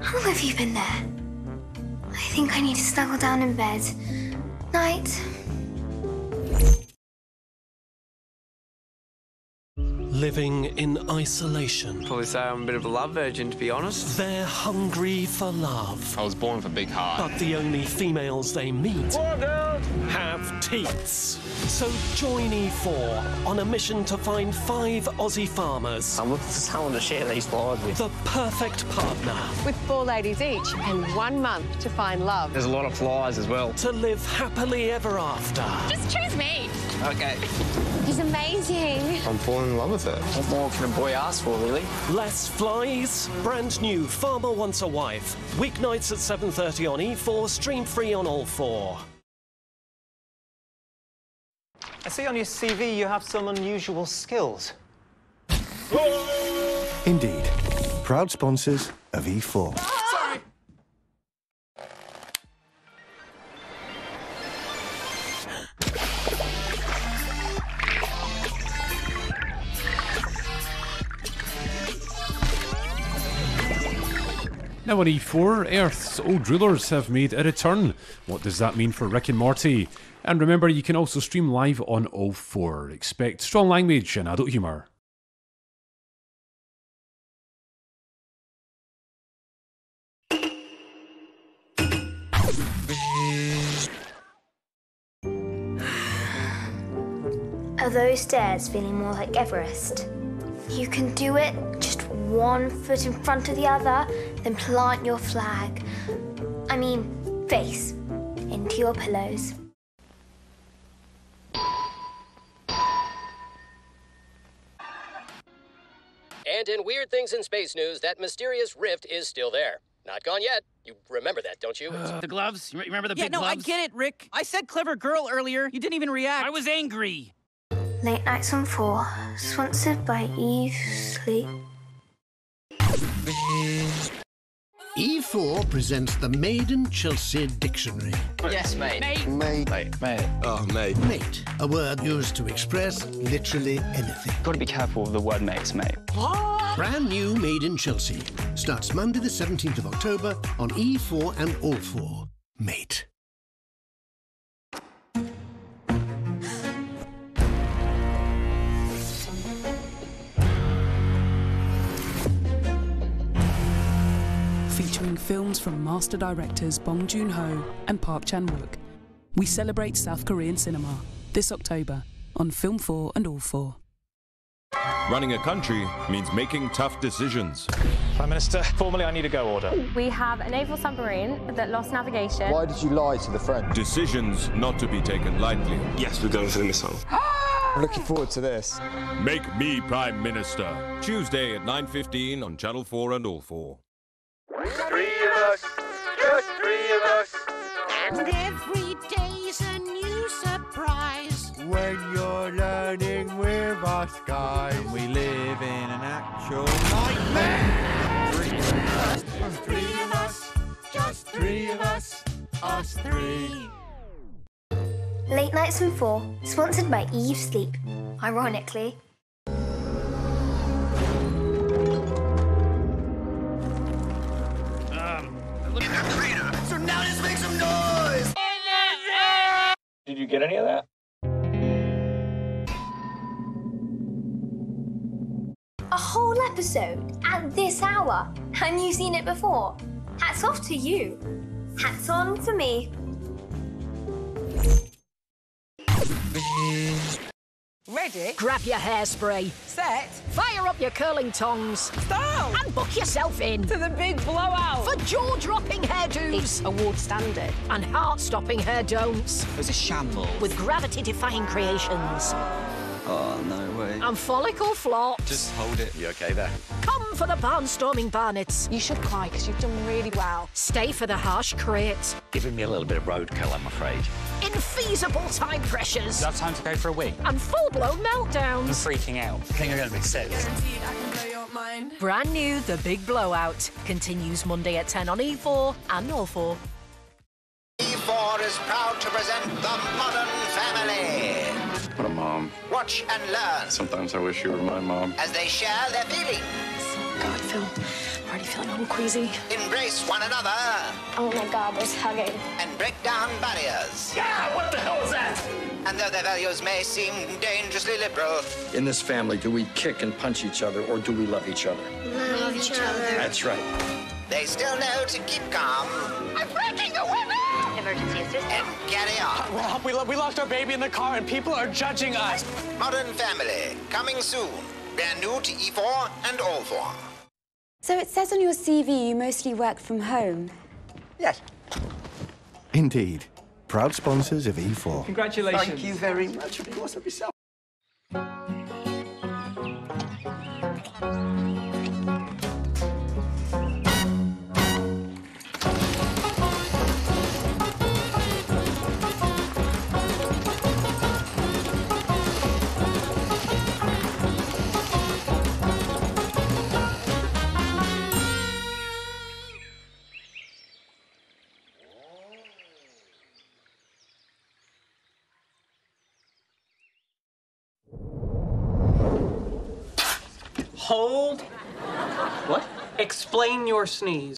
How long have you been there? I think I need to snuggle down in bed. Night. Living in isolation. Probably say I'm a bit of a love virgin, to be honest. They're hungry for love. I was born with a big heart. But the only females they meet have teats. So join E4 on a mission to find five Aussie farmers. I'm looking for someone to share these lives with. The perfect partner. With four ladies each and one month to find love. There's a lot of flies as well. To live happily ever after. Just choose me. Okay. He's amazing. I'm falling in love with her. What more can a boy ask for, really? Less flies. Brand new Farmer Wants a Wife. Weeknights at 7.30 on E4, stream free on all four. I see on your CV you have some unusual skills. Indeed. Proud sponsors of E E4. Now on E4, Earth's old rulers have made a return. What does that mean for Rick and Morty? And remember, you can also stream live on all four. Expect strong language and adult humour. Are those stairs feeling more like Everest? You can do it just one foot in front of the other, then plant your flag. I mean, face into your pillows. And in Weird Things in Space News, that mysterious rift is still there. Not gone yet. You remember that, don't you? It's- The gloves? You remember the yeah, big no, gloves? I get it, Rick. I said clever girl earlier. You didn't even react. I was angry. Late nights on four, sponsored by Eve Sleep. E4 presents the Made in Chelsea Dictionary. Yes, mate. Mate. Mate. Mate, mate. Oh, mate. Mate, a word used to express literally anything. Got to be careful with the word mates, mate. Brand new Made in Chelsea. Starts Monday the 17th of October on E4 and All 4. Mate. Featuring films from master directors Bong Joon Ho and Park Chan Wook. We celebrate South Korean cinema this October on Film 4 and All 4. Running a country means making tough decisions. Prime Minister, formally I need a go order. We have a naval submarine that lost navigation. Why did you lie to the French? Decisions not to be taken lightly. Yes, we're going for the missile. I'm looking forward to this. Make me Prime Minister. Tuesday at 9.15 on Channel 4 and All 4. Three of us, just three of us. And every day's a new surprise. When you're learning with us, guys, we live in an actual nightmare. Three of us, just three of us, just three of us, us three. Late nights on four, sponsored by Eve Sleep. Ironically. Did you get any of that? A whole episode at this hour. And you've seen it before. Hats off to you. Hats on to me. Ready? Grab your hairspray. Set. Fire up your curling tongs. Stop. And book yourself in. To the big blowout. For jaw dropping hairdos. It's award standard. And heart stopping hair don'ts. It was a shambles. With gravity defying creations. Oh, no way. And follicle flops. Just hold it. You okay there? Come for the barnstorming barnets. You should cry because you've done really well. Stay for the harsh crit. Giving me a little bit of roadkill, I'm afraid. Infeasible time pressures. Do you have time to go for a wee? And full blown meltdowns. I'm freaking out. I think I'm going to be sick. Guaranteed I can blow your mind. Brand new The Big Blowout continues Monday at 10 on E4 and All 4. E4 is proud to present the Modern Family. What a mom. Watch and learn Sometimes I wish you were my mom. as they share their feelings. God, Phil, why already feeling a little queasy. Embrace one another. Oh my god, there's hugging. And break down barriers. Yeah, what the hell is that? And though their values may seem dangerously liberal, In this family, do we kick and punch each other or do we love each other? Love each other. That's right. they still know to keep calm I'm breaking the window! Emergency assistance. and carry on. Rob, we, lo- we lost our baby in the car and people are judging us. Modern Family, coming soon. Brand new to E4 and All 4. So it says on your CV you mostly work from home. Yes. Indeed. Proud sponsors of E E4. Congratulations. Thank you very much. Of course, of yourself. Hold. What? Explain your sneeze.